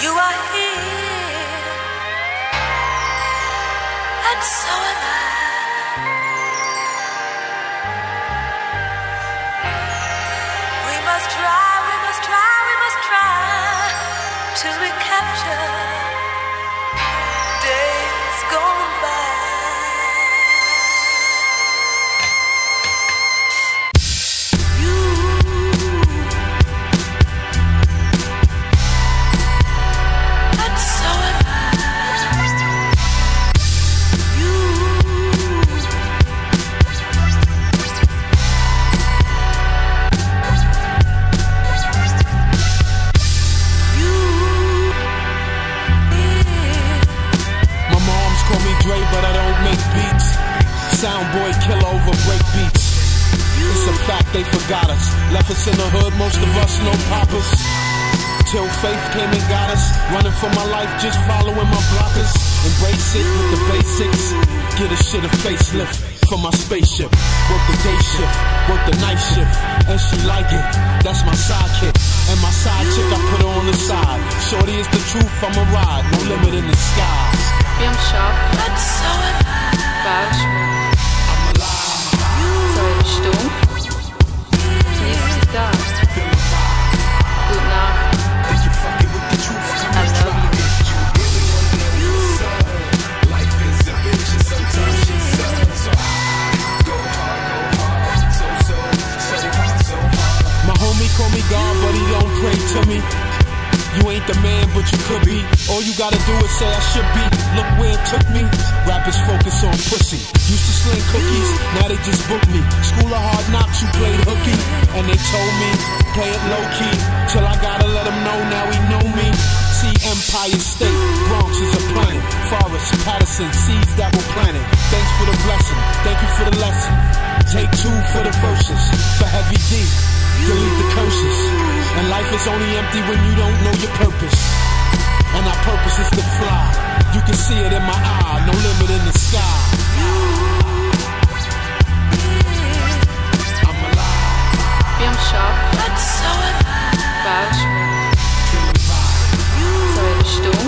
You are here, and so am I. It's a fact they forgot us. Left us in the hood, most of us no poppers. Till faith came and got us. Running for my life, just following my blockers. Embrace it with the basics. Get a shit a facelift for my spaceship. Work the day shift, work the night shift. And she like it. That's my sidekick. And my side chick, I put her on the side. Shorty is the truth, I'ma ride. No limit in the skies. Wiem szaf, And call me God, but he don't pray to me. You ain't the man, but you could be. All you gotta do is say I should be. Look where it took me. Rappers focus on pussy. Used to sling cookies, now they just book me. School of hard knocks, you played hooky. And they told me, play it low key. Till I gotta let them know, now he know me. See Empire State, Bronx is a planet. Forest, Patterson, seeds that were planted. Thanks for the blessing, thank you for the lesson. Take two for the verses, for heavy D delete the curses. And life is only empty when you don't know your purpose. And our purpose is to fly. You can see it in my eye, no limit in the sky. I'm alive. Wiem szaf. Bausch. Soll ich stumm?